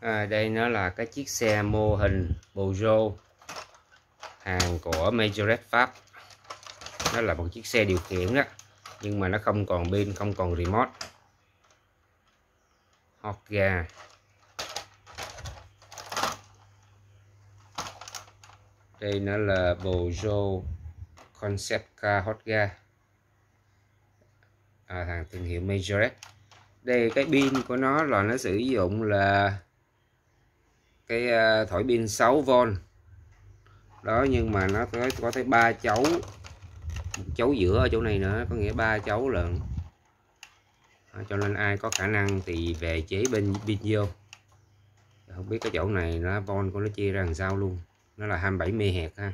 à, đây nó là cái chiếc xe mô hình Peugeot hàng của Majoret Pháp nó là một chiếc xe điều khiển đó nhưng mà nó không còn pin không còn remote. Hot ga. Đây nó là Peugeot Concept Car hot ga. À, hàng thương hiệu Majoret đây cái pin của nó là nó sử dụng là cái ờ, thổi pin 6V đó nhưng mà nó có, có tới ba chấu một chấu giữa ở chỗ này nữa có nghĩa ba chấu lận. Đó, cho nên ai có khả năng thì về chế bên pin vô. Không biết cái chỗ này nó von của nó chia ra làm sao luôn. Nó là 27 MHz ha.